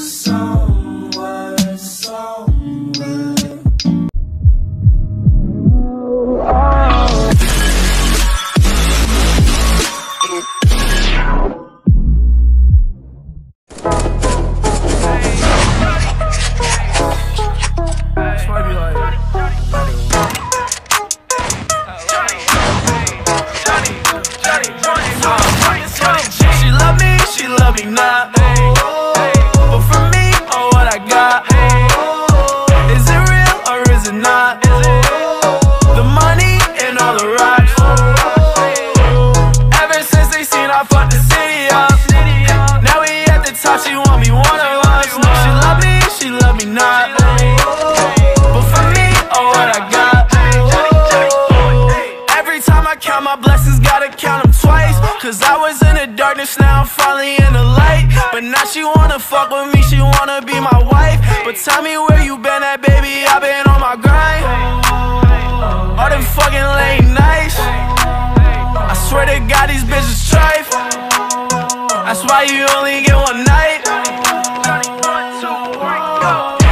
She love me, she love me not. But I fucked the city up. Now we at the top, she want me one of us. No, she love me, she love me not. But for me, oh, what I got. Every time I count my blessings, gotta count them twice. Cause I was in the darkness, now I'm finally in the light. But now she wanna fuck with me, she wanna be my wife. But tell me where you been at, baby, i been That's why you only get one night.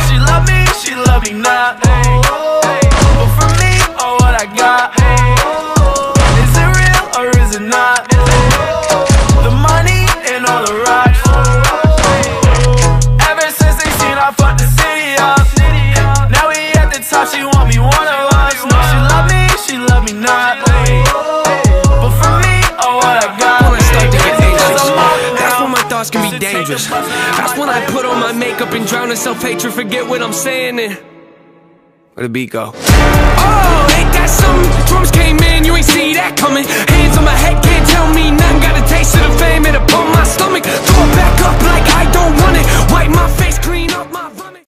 She love me, she love me not. But for me, what I got. Is it real or is it not? The money and all the rocks. Ever since they seen I fucked the city thoughts can be dangerous. That's when I put on my makeup and drown in self-hatred, forget what I'm saying and where the beat go?